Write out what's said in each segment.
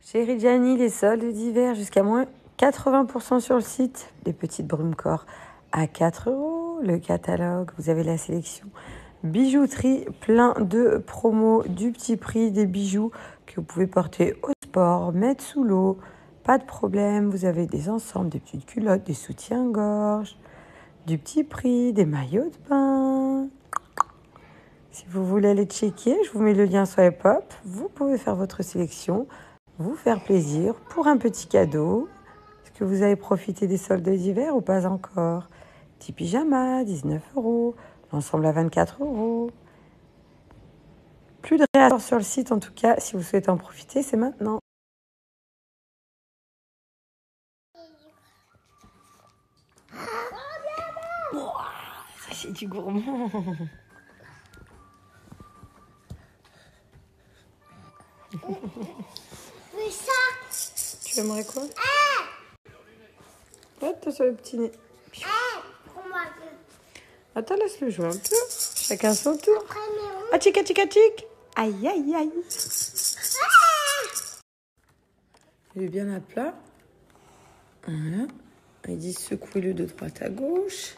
Chérie Gianni, les soldes d'hiver jusqu'à moins 80% sur le site. Les petites brumes corps à 4 euros. Le catalogue, vous avez la sélection. Bijouterie, plein de promos, du petit prix, des bijoux que vous pouvez porter au sport, mettre sous l'eau. Pas de problème, vous avez des ensembles, des petites culottes, des soutiens-gorge, du petit prix, des maillots de bain. Si vous voulez aller checker, je vous mets le lien sur Epop. Vous pouvez faire votre sélection, vous faire plaisir pour un petit cadeau. Est-ce que vous avez profité des soldes d'hiver ou pas encore? Petit pyjama, 19 euros. L'ensemble à 24 euros. Plus de réacteurs sur le site en tout cas, si vous souhaitez en profiter, c'est maintenant. ça c'est du gourmand. Mais ça Tu aimerais quoi Attends sur le petit nez. Attends, laisse-le jouer un peu. Chacun son tour. Ah, tic, tic, tic. Aïe, aïe, aïe. Il est bien à plat. Voilà. Il dit secouez-le de droite à gauche.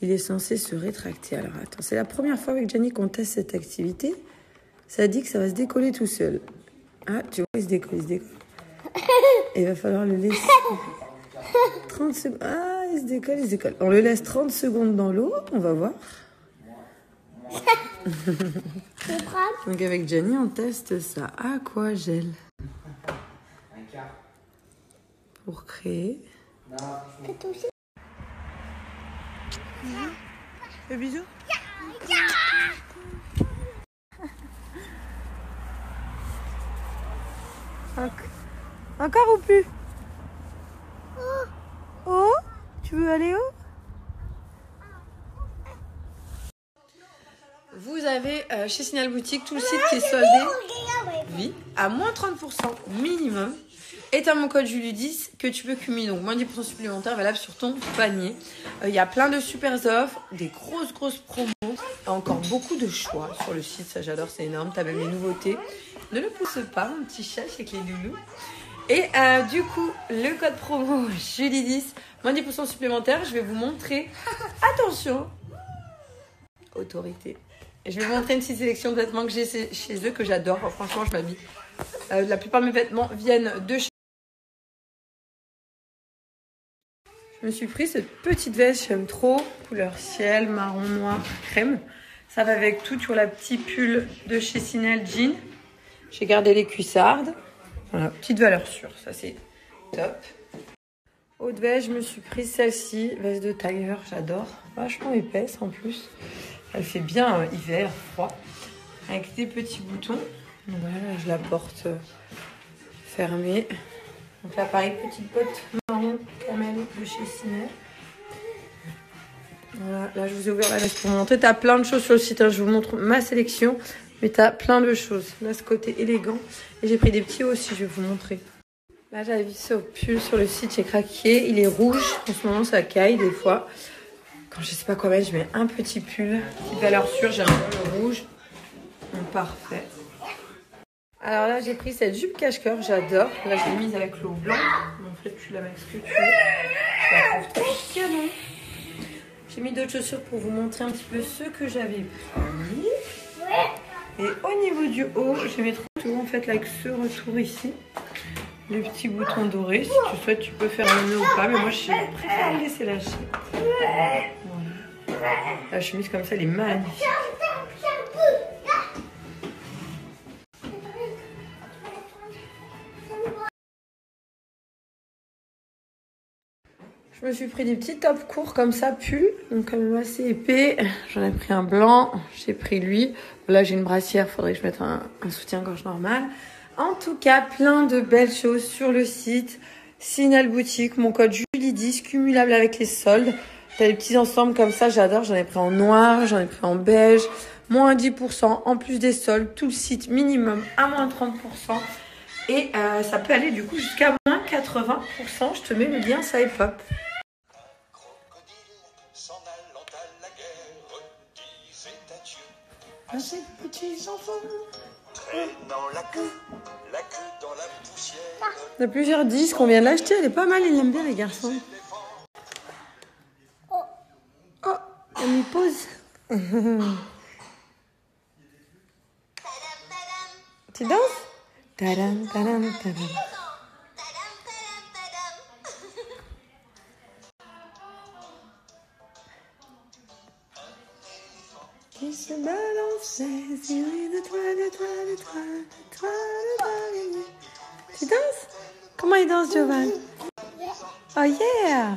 Il est censé se rétracter. Alors attends, c'est la première fois avec Jenny qu'on teste cette activité. Ça dit que ça va se décoller tout seul. Ah, tu vois, il se décolle, il se décolle. Il va falloir le laisser. 30 secondes. Ah, il se décolle, il se décolle. On le laisse 30 secondes dans l'eau, on va voir. Donc avec Jenny, on teste ça. Aquagel. Pour créer. Aussi. Encore ou plus Oh Tu veux aller où Vous avez euh, chez Signal Boutique tout le site qui est soldé. Oui, à moins 30% minimum. Et t'as mon code Julie10 que tu peux cumuler, donc moins 10% supplémentaire valable sur ton panier. Euh, Il y a plein de super offres, des grosses grosses promos, et encore beaucoup de choix sur le site, ça j'adore, c'est énorme. T'as même les nouveautés. Ne le pousse pas, mon petit chat avec les loulous. Et euh, du coup, le code promo Julie10, moins 10% supplémentaire, je vais vous montrer. Attention Autorité. Et je vais vous montrer une petite sélection de vêtements que j'ai chez eux que j'adore. Franchement, je m'habille. Euh, la plupart de mes vêtements viennent de chez Je me suis pris cette petite veste, j'aime trop. Couleur ciel, marron, noir, crème. Ça va avec tout. Vois la petite pull de chez Sinel Jean. J'ai gardé les cuissardes. Voilà, petite valeur sûre. Ça, c'est top. Haute veste, je me suis pris celle-ci. Veste de tailleur, j'adore. Vachement épaisse en plus. Elle fait bien euh, hiver, froid. Avec des petits boutons. Voilà, là, je la porte euh, fermée. Donc là, pareil, petite botte marron camel de chez Ciné. Voilà, là, je vous ai ouvert la veste pour vous montrer. T'as plein de choses sur le site. hein. Je vous montre ma sélection. Mais t'as plein de choses. Là, ce côté élégant. Et j'ai pris des petits hauts aussi, je vais vous montrer. Là, j'avais vu ce pull sur le site, j'ai craqué. Il est rouge. En ce moment, ça caille des fois. Quand je sais pas quoi mettre, je mets un petit pull. Petite valeur sûre, j'aime bien le rouge. Parfait. Alors là, j'ai pris cette jupe cache-cœur, j'adore. Là, je l'ai mise avec le blanc. Mais en fait, tu la mets ce que tu veux. Canon. J'ai mis d'autres chaussures pour vous montrer un petit peu ce que j'avais pris. Et au niveau du haut, je vais mettre tout en fait avec ce retour ici. Le petit bouton doré. Si tu souhaites, tu peux faire un nœud ou pas. Mais moi, je préfère le laisser lâcher. Voilà. La chemise comme ça, elle est magnifique. Je me suis pris des petits tops courts comme ça, pull, donc quand même assez épais. J'en ai pris un blanc, j'ai pris lui. Là, j'ai une brassière, faudrait que je mette un, un soutien-gorge normal. En tout cas, plein de belles choses sur le site. Signal Boutique, mon code Julie10, cumulable avec les soldes. T'as des petits ensembles comme ça, j'adore. J'en ai pris en noir, j'en ai pris en beige. Moins 10%, en plus des soldes. Tout le site minimum à moins 30%. Et euh, ça peut aller du coup jusqu'à moins 80%. Je te mets le lien, ça est pop. À ces petits enfants. traînant la queue, la queue dans la bouche. On a plusieurs disques, on vient de l'acheter, elle est pas mal, ils l'aiment bien les garçons. Oh. Oh, on y pose. tu danses? Tadam, tadam, tadam. Tu danses? Comment il danse, Giovanni Oh yeah